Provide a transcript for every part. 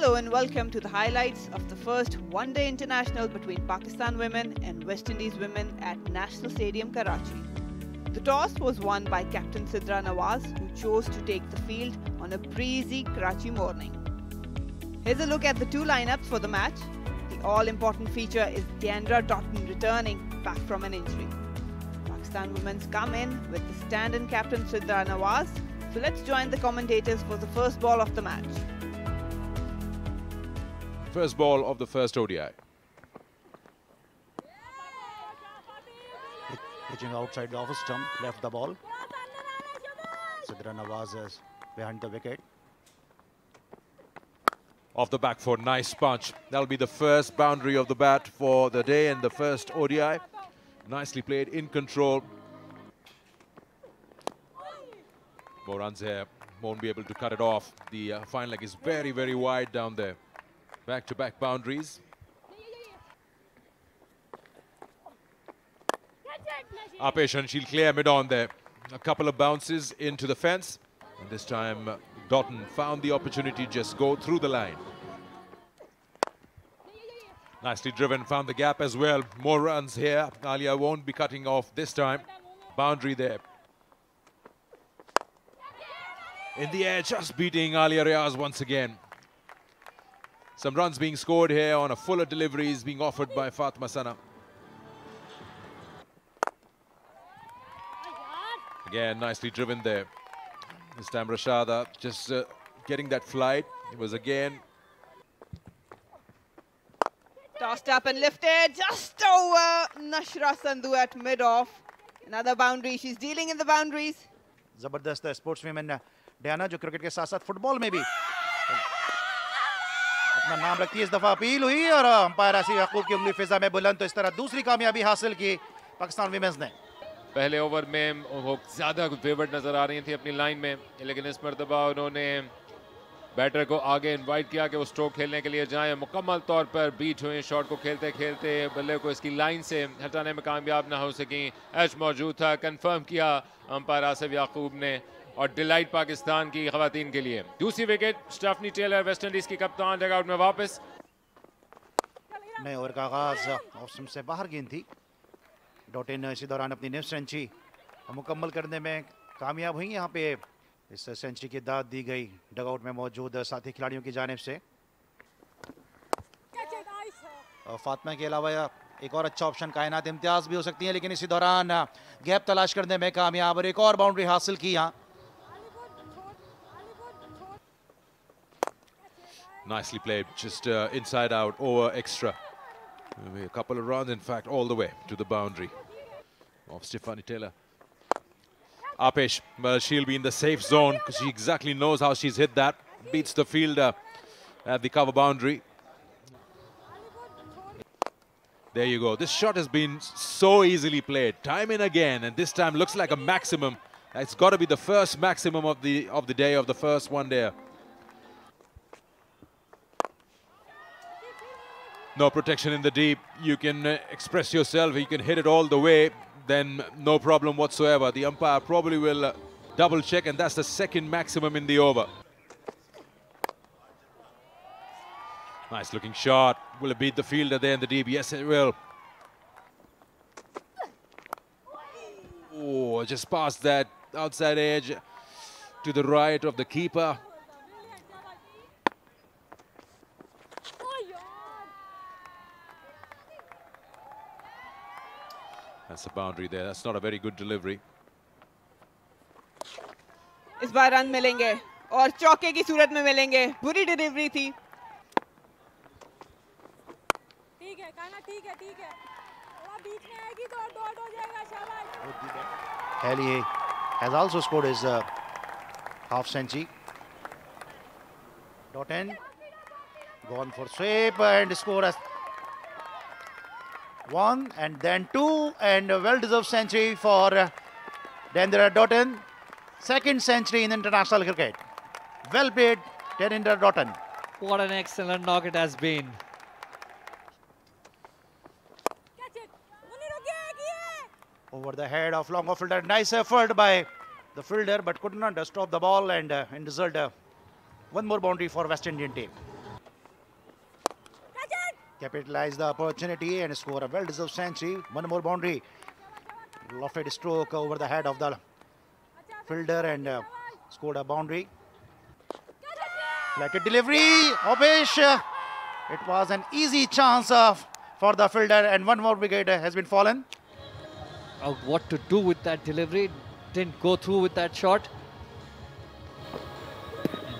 Hello and welcome to the highlights of the first one-day international between Pakistan women and West Indies women at National Stadium, Karachi. The toss was won by captain Sidra Nawaz, who chose to take the field on a breezy Karachi morning. Here's a look at the two lineups for the match. The all-important feature is Deandra Dottin returning back from an injury. Pakistan women's come in with the stand-in captain Sidra Nawaz. So let's join the commentators for the first ball of the match. First ball of the first ODI. Pitching outside the off stump, left the ball. Sidra Nawaz is behind the wicket. Off the back foot, nice punch. That'll be the first boundary of the bat for the day and the first ODI. Nicely played, in control. More runs here, won't be able to cut it off. The uh, fine leg is very, very wide down there. Back-to-back -back boundaries. Uppish and she'll clear mid-on there. A couple of bounces into the fence. And this time, Dottin found the opportunity to just go through the line. Nicely driven, found the gap as well. More runs here. Alia won't be cutting off this time. Boundary there. In the air, just beating Alia Riaz once again. Some runs being scored here on a fuller deliveries being offered by Fatma Sana. Again, nicely driven there. This time Rashada just uh, getting that flight. It was again. Tossed up and lifted just over Nashra Sandhu at mid-off. Another boundary. She's dealing in the boundaries. जबरदस्त sports women Diana जो cricket के साथ साथ football में भी اپنا نام رکھتی ہے اس دفعہ اپیل ہوئی اور امپائر آصف یعقوب کی انگلی فضا میں بلند تو اس طرح دوسری کامیابی حاصل کی پاکستان ویمنز نے۔ پہلے اوور میں وہ زیادہ ویورڈ نظر آ رہی تھی اپنی لائن میں، لیکن اس مرتبہ انہوں نے بیٹر کو آگے انوائٹ کیا کہ وہ سٹروک کھیلنے کے لیے جائیں۔ مکمل طور پر بیٹ ہوئیں شاٹ کو کھیلتے کھیلتے بلے کو اس کی لائن سے ہٹانے میں کامیاب نہ ہو سکیں۔ ایچ موجود تھا، کنفرم کیا۔ امپائر آصف یعقوب نے اور ڈیلائٹ پاکستان کی خواتین کے لیے۔ دوسری wicket Stafanie Taylor, West Indies کی کپتان، ڈگ آؤٹ میں واپس۔ نئے اوور کا آغاز آسم سے باہر گین تھی۔ ڈوٹین اسی دوران اپنی نیو سینچری مکمل کرنے میں کامیاب ہوئی یہاں پہ اس سینچری کی داد دی گئی۔ ڈگ آؤٹ میں موجود ساتھی کھلاڑیوں کی جانب سے۔ فاطمہ کے علاوہ ایک اور اچھا آپشن، کائنات امتیاز بھی ہو سکتی ہیں، لیکن اسی دوران گیپ تلاش کرنے میں کامیاب اور ایک اور باؤنڈری حاصل کی یہاں۔ Nicely played, just uh, inside out, over extra. A couple of runs, in fact, all the way to the boundary of Stephanie Taylor. Uppish, well, she'll be in the safe zone because she exactly knows how she's hit that. Beats the fielder at the cover boundary. There you go. This shot has been so easily played. Time and again, and this time looks like a maximum. It's got to be the first maximum of the of the day of the first one there. No protection in the deep. You can uh, express yourself. You can hit it all the way. Then no problem whatsoever. The umpire probably will uh, double check, and that's the second maximum in the over. Nice looking shot. Will it beat the fielder there in the deep? Yes, it will. Oh, just past that outside edge to the right of the keeper. That's a boundary there. That's not a very good delivery. इस बार run मिलेंगे और चौके की सूरत में मिलेंगे। बुरी delivery थी। ठीक है खाना ठीक है ठीक है। बीच में आएगी तो डॉट हो जाएगा शाबाश। हेलिए has also scored his uh, half century. Dottin gone for sweep and score as one and then two and a well-deserved century for uh, Deandra Dottin. Second century in international cricket. Well played, Deandra Dottin. What an excellent knock it has been. Over the head of long off fielder. Nice effort by the fielder but could not stop the ball and uh, result uh, one more boundary for West Indian team. Capitalize the opportunity and score a well-deserved century. One more boundary. Lofted stroke over the head of the fielder and uh, scored a boundary. Flatted delivery. Uppish. It was an easy chance of for the fielder and one more wicket has been fallen. Out what to do with that delivery. Didn't go through with that shot.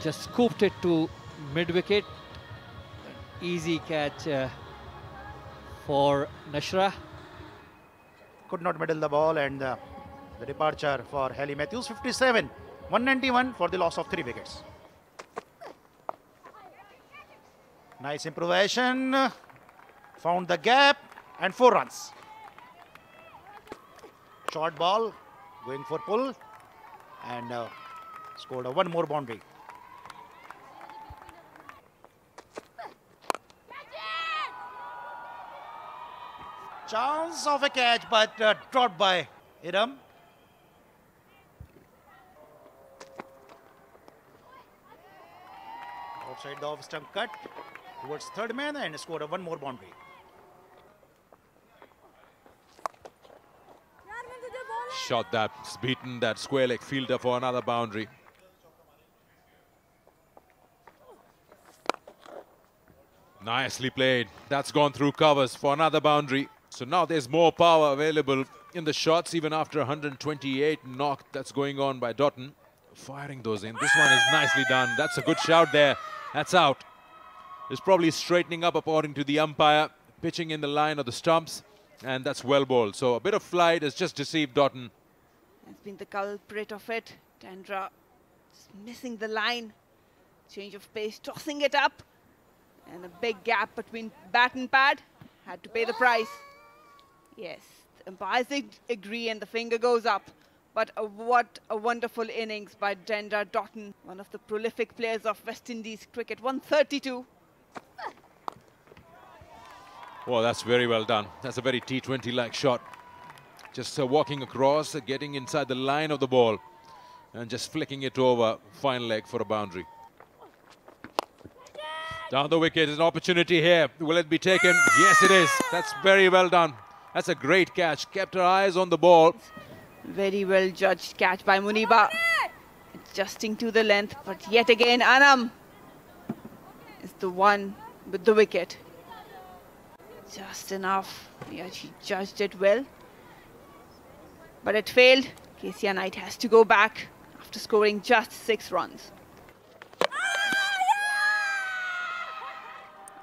Just scooped it to mid wicket. Easy catch uh, for Nashra. Could not middle the ball and uh, the departure for Hayley Matthews 57 191 for the loss of three wickets. Nice improvisation. Found the gap and four runs. Short ball going for pull and uh, scored a one more boundary. Chance of a catch, but uh, dropped by Idam. Outside the off stump cut towards third man and scored a one more boundary. Shot that's beaten that square leg fielder for another boundary. Nicely played. That's gone through covers for another boundary. So now there's more power available in the shots, even after 128 knock that's going on by Dottin. Firing those in. This one is nicely done. That's a good shout there. That's out. It's probably straightening up according to the umpire, pitching in the line of the stumps, and that's well bowled. So a bit of flight has just deceived Dottin. Has been the culprit of it. Deandra just missing the line. Change of pace, tossing it up. And a big gap between bat and pad. Had to pay the price. Yes, the umpires agree and the finger goes up. But what a wonderful innings by Deandra Dottin, one of the prolific players of West Indies cricket. 132. Well, that's very well done. That's a very T20-like shot. Just uh, walking across, uh, getting inside the line of the ball, and just flicking it over fine leg for a boundary. Down the wicket is an opportunity here. Will it be taken? Yes, it is. That's very well done. That's a great catch. Kept her eyes on the ball. Very well judged catch by Muniba. Adjusting to the length, but yet again Anam is the one with the wicket. Just enough. Yeah, she judged it well. But it failed. KCR Knight has to go back after scoring just six runs.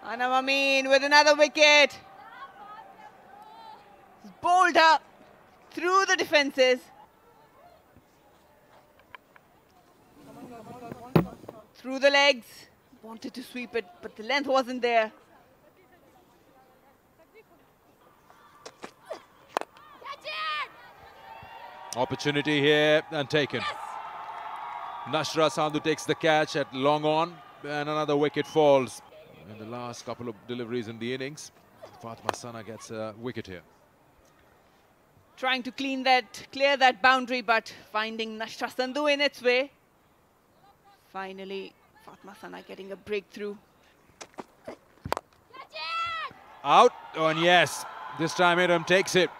Anam Amin with another wicket. Bowled up through the defences. Through the legs. Wanted to sweep it, but the length wasn't there. Opportunity here and taken. Nashra Sandhu takes the catch at long on and another wicket falls. In the last couple of deliveries in the innings, Fatma Sana gets a wicket here. Trying to clean that, clear that boundary, but finding Nashra Sandhu in its way. Finally, Fatma Sana getting a breakthrough. Out, oh, and yes, this time Idam takes it.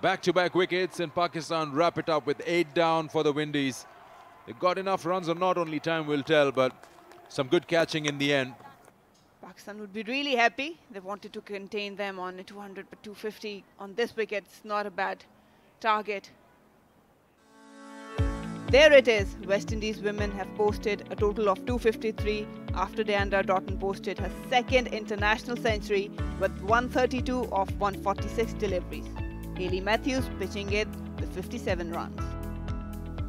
Back-to-back wickets and Pakistan wrap it up with eight down for the Windies. They got enough runs or not, only time will tell, but some good catching in the end. Pakistan would be really happy. They wanted to contain them on a 200 but 250 on this wicket. It's not a bad target. There it is. West Indies women have posted a total of 253 after Deandra Dottin posted her second international century with 132 of 146 deliveries. Hayley Matthews pitching it with 57 runs.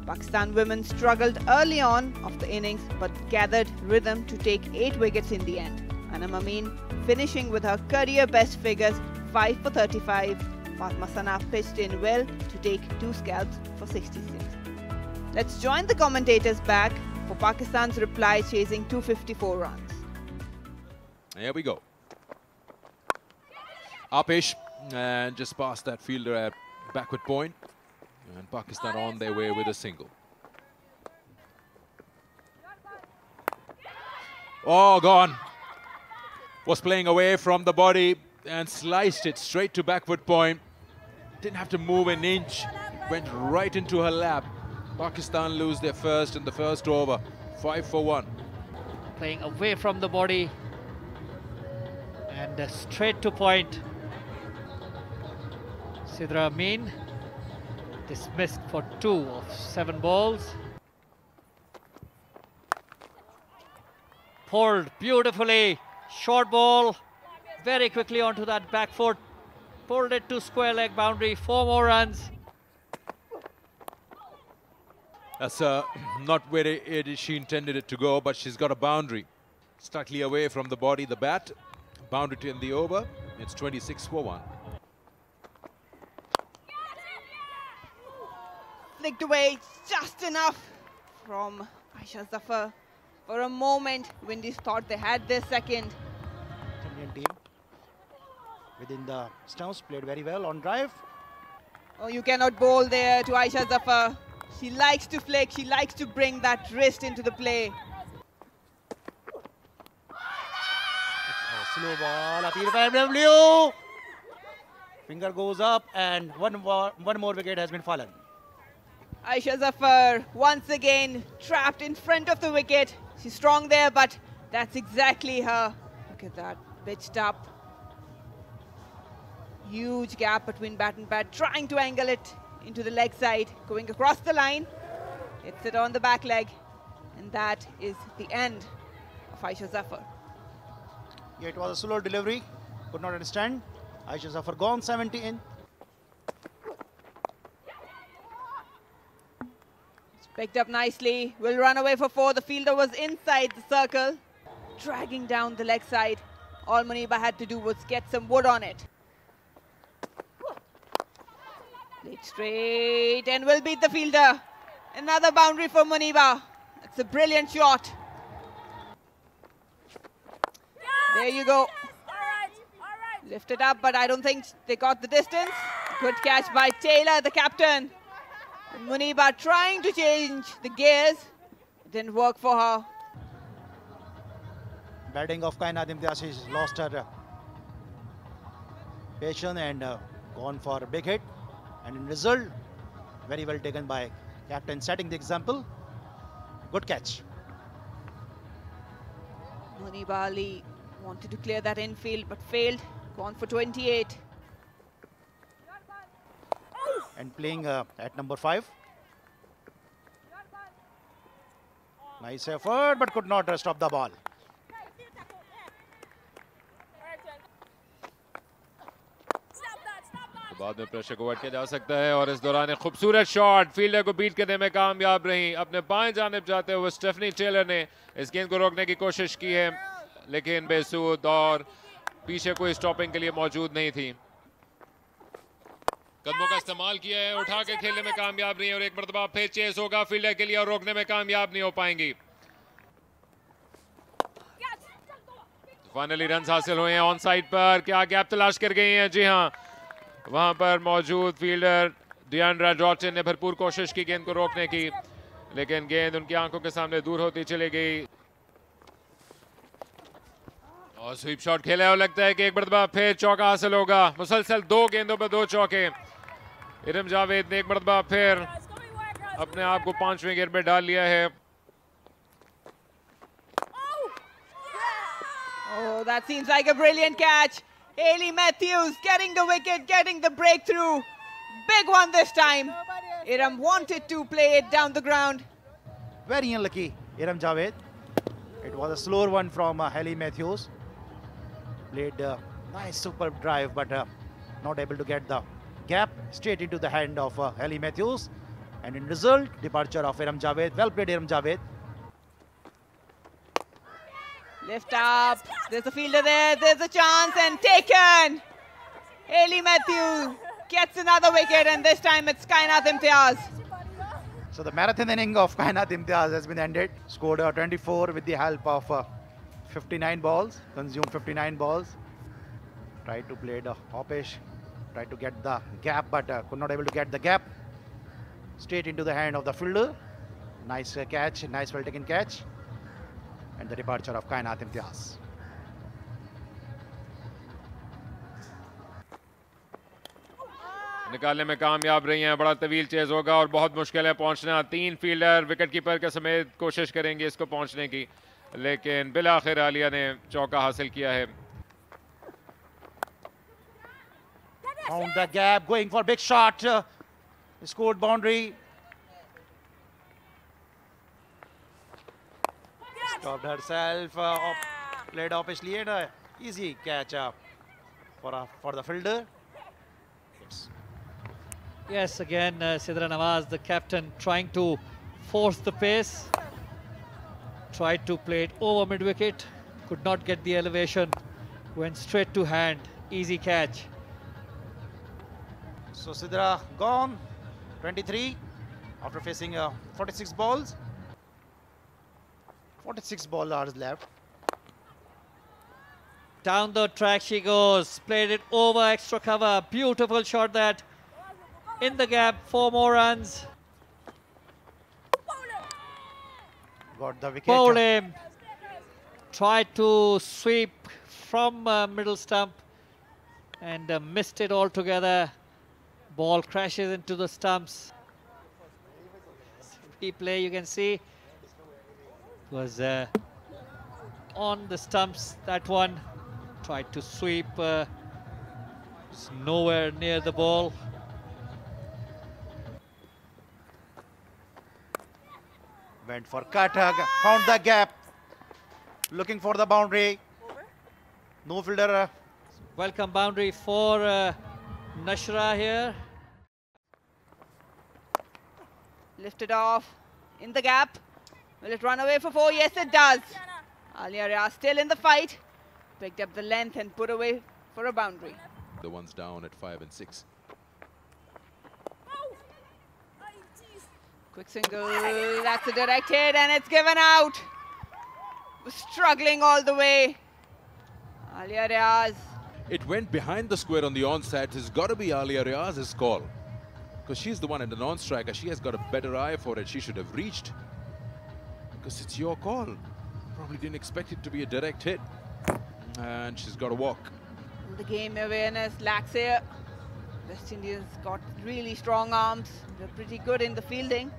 Pakistan women struggled early on of the innings but gathered rhythm to take 8 wickets in the end. Anam Amin finishing with her career best figures 5 for 35. Fatma Sana pitched in well to take 2 scalps for 66. Let's join the commentators back for Pakistan's reply chasing 254 runs. Here we go. Uppish and uh, just past that fielder at backward point. And Pakistan on their way with a single. Oh, gone. Was playing away from the body and sliced it straight to backward point. Didn't have to move an inch, went right into her lap. Pakistan lose their first in the first over, 5 for 1. Playing away from the body and uh, straight to point. Sidra Amin dismissed for two of seven balls. Pulled beautifully, short ball, very quickly onto that back foot, pulled it to square leg boundary, four more runs. That's uh, not where it, it- she intended it to go, but she's got a boundary. Slightly away from the body, the bat. Boundary to end the over. It's 26 for 1. Flicked away just enough from Aisha Zafar. For a moment, Windies thought they had their second. Indian team within the stumps played very well on drive. Oh, you cannot bowl there to Aisha Zafar. She likes to flick, she likes to bring that wrist into the play. Oh, slow ball, appeal by MW. Finger goes up and one more, one more wicket has been fallen. Aisha Zafar once again trapped in front of the wicket. She's strong there, but that's exactly her. Look at that, pitched up. Huge gap between bat and bat, trying to angle it into the leg side, going across the line. Hits it on the back leg, and that is the end of Aisha Zafar. Yeah, it was a slow delivery. Could not understand. Aisha Zafar gone 70 in. Picked up nicely. Will run away for four. The fielder was inside the circle, dragging down the leg side. All Muniba had to do was get some wood on it. Played straight and will beat the fielder. Another boundary for Muniba. That's a brilliant shot. There you go. Lifted up, but I don't think they got the distance. Good catch by Taylor, the captain. Muniba trying to change the gears. Didn't work for her. Batting of Imtiaz, she's lost her uh, patience and uh, gone for a big hit. And in result, very well taken by captain, setting the example. Good catch. Muniba Ali wanted to clear that infield but failed. Gone for 28. and playing uh, at number five. Nice effort, but could not uh, stop the ball. بعد میں pressure کو کیا جا سکتا ہے اور اس دوران ایک خوبصورت شاٹ فیلڈر کو بیٹ کرنے میں کامیاب رہی اپنے بائیں جانب جاتے ہوئے اسٹیفنی ٹیلر نے اس گیند کو روکنے کی کوشش کی ہے لیکن بے سود اور پیچھے کوئی سٹاپنگ کے لیے موجود نہیں تھی قدموں کا استعمال کیا ہے، اٹھا کے کھیلنے میں کامیاب نہیں ہے اور ایک مرتبہ پھر چیز ہوگا، فیلڈر کے لیے اور روکنے میں کامیاب نہیں ہو پائیں گی۔ فائنلی رنز حاصل ہوئے ہیں آن سائٹ پر، کیا گیپ تلاش کر گئی ہیں؟ جی ہاں وہاں پر موجود فیلڈر ڈیانڈرا جارٹن نے بھرپور کوشش کی گیند کو روکنے کی، لیکن گیند ان کی آنکھوں کے سامنے دور ہوتی چلے گئی۔ اور سویپ شاٹ کھیلا ہے اور لگتا ہے کہ ایک بردبہ پھر چوکہ حاصل ہوگا۔ مسلسل دو گیندوں پر دو چوکے۔ ارم جاوید نے ایک مرتبہ پھر اپنے آپ کو پانچویں گیر میں ڈال لیا ہے That seems like a brilliant catch. Haley Matthews getting the wicket, getting the breakthrough. Big one this time. Iram wanted to play it down the ground. Very unlucky, Iram Javed. It was a slower one from uh, Haley Matthews. Played a uh, nice, superb drive, but uh, not able to get the gap straight into the hand of uh, Hayley Matthews. And in result, departure of Iram Javed. Well played, Iram Javed. Lift up. There's a fielder there. There's a chance and taken. Hayley Matthews gets another wicket and this time it's Kainath Imtiaz. So the marathon inning of Kainath Imtiaz has been ended. Scored uh, 24 with the help of uh, 59 balls. Consumed 59 balls. Tried to play the hoppish. tried to get the gap, but uh, could not able to get the gap. Straight into the hand of the fielder. Nice uh, catch, nice well taken catch. And the departure of Kainath میں کامیاب رہی ہیں بڑا طویل چیز ہوگا اور بہت مشکل ہے پہنچنا تین فیلڈر وکٹ کیپر کے سمیت کوشش کریں گے اس کو پہنچنے کی لیکن بلاخر عالیہ نے چوکا حاصل کیا ہے Found the gap, going for a big shot. Uh, scored boundary. Stopped herself. Uh, off, played offishly and uh, easy catch up for uh, for the fielder. It's Yes, again, uh, Sidra Nawaz, the captain, trying to force the pace. Tried to play it over mid wicket, could not get the elevation, went straight to hand. Easy catch. So Sidra gone, 23 after facing uh, 46 balls. 46 ball hours left. Down the track she goes. Played it over extra cover. Beautiful shot that. In the gap, four more runs. Got the wicket. Him. Tried to sweep from uh, middle stump and uh, missed it altogether. Ball crashes into the stumps. Replay, you can see, was uh, on the stumps. That one tried to sweep. Uh, nowhere near the ball. Went for cut, uh, found the gap. Looking for the boundary. No fielder. Uh, Welcome boundary for uh, Nashra here. Lifted off in the gap. Will it run away for four? Yes, it does. Alia Riaz still in the fight. Picked up the length and put away for a boundary. The ones down at five and six. Quick single. That's a direct hit and it's given out. Struggling all the way. Alia Riaz. It went behind the square on the onset. It's got to be Alia Riaz's call. Because she's the one in the non-striker. She has got a better eye for it. She should have reached. Because it's your call. Probably didn't expect it to be a direct hit. And she's got to walk. The game awareness lacks here. West Indians got really strong arms. They're pretty good in the fielding.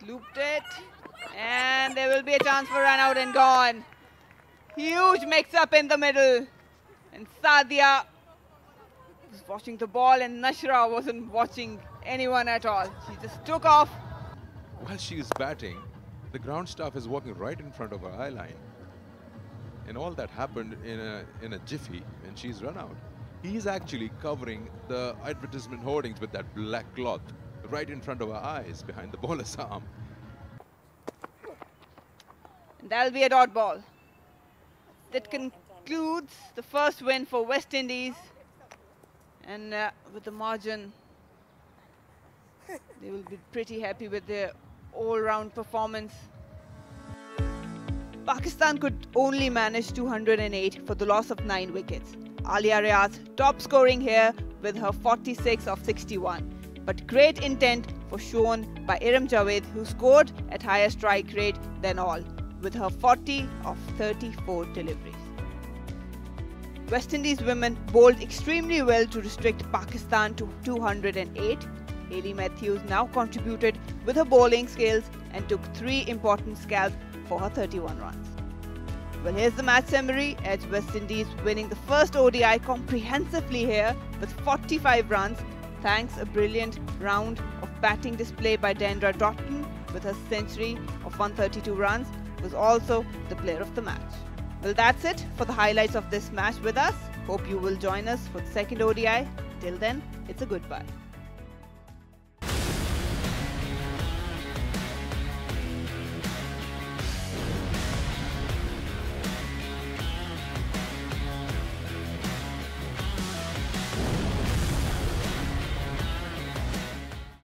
Slooped it. And there will be a chance for run out and gone. Huge mix up in the middle. And Sadia was watching the ball and Nashra wasn't watching anyone at all. She just took off. While she is batting, the ground staff is walking right in front of her eye line. And all that happened in a, in a jiffy and she's run out. He's actually covering the advertisement hoardings with that black cloth right in front of her eyes behind the bowler's arm. And that'll be a dot ball. That concludes the first win for West Indies. And uh, with the margin, they will be pretty happy with their all-round performance. Pakistan could only manage 208 for the loss of 9 wickets. Alia Riaz top scoring here with her 46 of 61. But great intent was shown by Iram Javed who scored at higher strike rate than all with her 40 of 34 deliveries. West Indies women bowled extremely well to restrict Pakistan to 208. Hayley Matthews now contributed with her bowling skills and took three important scalps for her 31 runs. Well, here's the match summary as West Indies winning the first ODI comprehensively here with 45 runs thanks a brilliant round of batting display by Deandra Dottin with her century of 132 runs was also the player of the match. Well, that's it for the highlights of this match with us. Hope you will join us for the second ODI. Till then, it's a goodbye.